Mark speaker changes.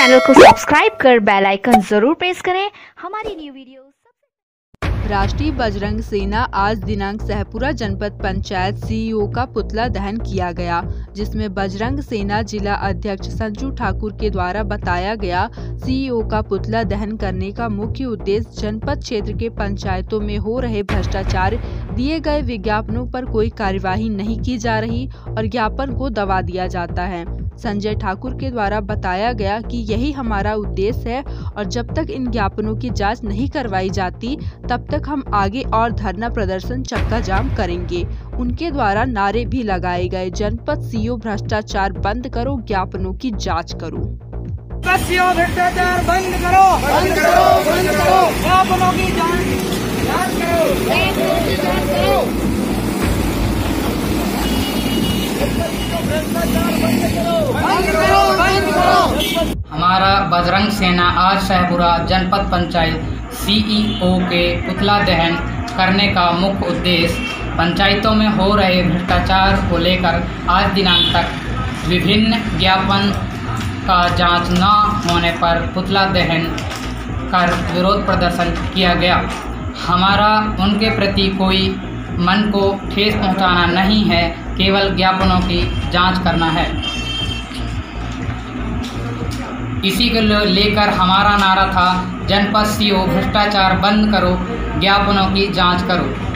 Speaker 1: Channel को subscribe कर bell icon ज़रूर प्रेस करें। हमारी न्यू वीडियो
Speaker 2: राष्ट्रीय बजरंग सेना आज दिनांक सहपुरा जनपद पंचायत सीईओ का पुतला दहन किया गया, जिसमें बजरंग सेना जिला अध्यक्ष संजू ठाकुर के द्वारा बताया गया सीईओ का पुतला दहन करने का मुख्य उद्देश्य जनपद क्षेत्र के पंचायतों में हो रहे भ्रष्टाचार दिए गए विज्ञापनों पर कोई कार्यवाही नहीं की जा रही और ज्ञापन को दबा दिया जाता है। संजय ठाकुर के द्वारा बताया गया कि यही हमारा उद्देश्य है और जब तक इन ज्ञापनों की जाँच नहीं करवाई जाती तब तक हम आगे और धरना प्रदर्शन चक्का जाम करेंगे। उनके द्वारा नारे भी लगाए गए। जनपद सीओ भ्रष्टाचार बंद करो ज्ञापनों की जाँच करो।
Speaker 3: भ्रष्टाचार बंद करो। बंद करो बंद करो ज्ञापनों की जाँच जाँच करो ज्ञापनों की जाँच करो
Speaker 4: हमारा बजरंग सेना आज शाहपुरा जनपद पंचायत सीईओ के पुतला दहन करने का मुख्य उद्देश्य पंचायतों में हो रहे भ्रष्टाचार को लेकर आज दिनांक तक विभिन्न ज्ञापन का जाँच न होने पर पुतला दहन कर विरोध प्रदर्शन किया गया। हमारा उनके प्रति कोई मन को ठेस पहुंचाना नहीं है, केवल ज्ञापनों की जाँच करना है। इसी को लेकर हमारा नारा था, जनपद सीओ, भ्रष्टाचार बंद करो, ज्ञापनों की जाँच करो।